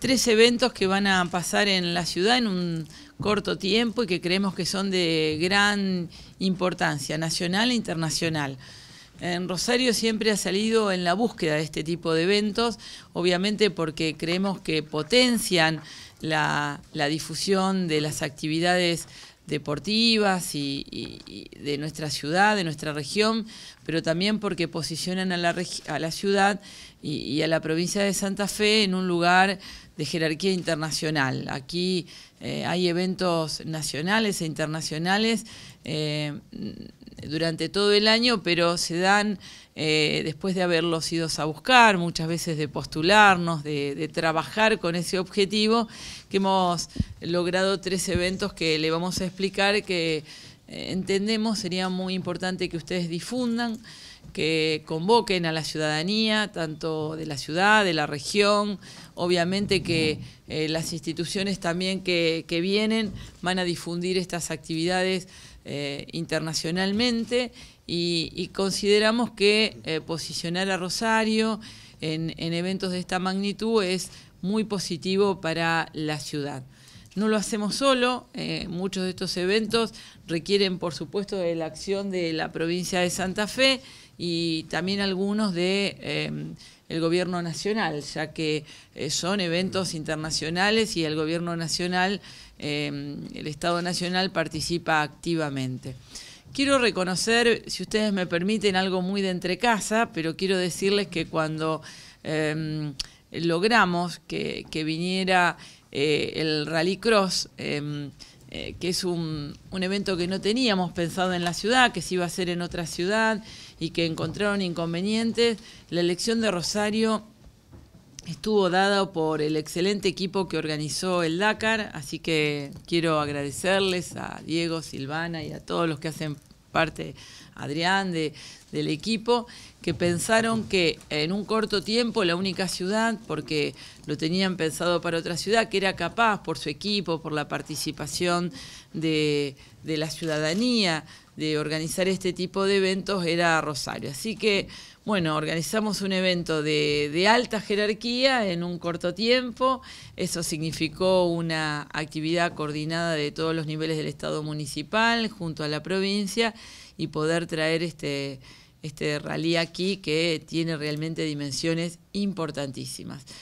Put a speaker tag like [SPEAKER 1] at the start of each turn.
[SPEAKER 1] tres eventos que van a pasar en la ciudad en un corto tiempo y que creemos que son de gran importancia nacional e internacional. En Rosario siempre ha salido en la búsqueda de este tipo de eventos, obviamente porque creemos que potencian la, difusión de las actividades deportivas y, de nuestra ciudad, de nuestra región, pero también porque posicionan a la, a la ciudad y, a la provincia de Santa Fe en un lugar de jerarquía internacional. Aquí eh, hay eventos nacionales e internacionales eh, durante todo el año, pero se dan eh, después de haberlos ido a buscar, muchas veces de postularnos, de, trabajar con ese objetivo, que hemos logrado tres eventos que le vamos a explicar que entendemos sería muy importante que ustedes difundan que convoquen a la ciudadanía, tanto de la ciudad, de la región, obviamente que eh, las instituciones también que, vienen van a difundir estas actividades eh, internacionalmente y, consideramos que eh, posicionar a Rosario en, eventos de esta magnitud es muy positivo para la ciudad. No lo hacemos solo, muchos de estos eventos requieren, por supuesto, de la acción de la provincia de Santa Fe y también algunos de em, el gobierno nacional, ya que eh, son eventos internacionales y el gobierno nacional, em, el Estado Nacional participa activamente. Quiero reconocer, si ustedes me permiten, algo muy de entrecasa, pero quiero decirles que cuando em, logramos que, viniera eh, el Rally Cross, eh, que es un, un, evento que no teníamos pensado en la ciudad, que se iba a hacer en otra ciudad y que encontraron inconvenientes. La elección de Rosario estuvo dada por el excelente equipo que organizó el Dakar, así que quiero agradecerles a Diego, Silvana y a todos los que hacen parte, Adrián, de, del equipo, que pensaron que en un corto tiempo la única ciudad, porque lo tenían pensado para otra ciudad, que era capaz por su equipo, por la participación de, de la ciudadanía, de organizar este tipo de eventos era Rosario. Así que, bueno, organizamos un evento de, alta jerarquía en un corto tiempo. Eso significó una actividad coordinada de todos los niveles del Estado municipal junto a la provincia y poder traer este, este rally aquí que tiene realmente dimensiones importantísimas.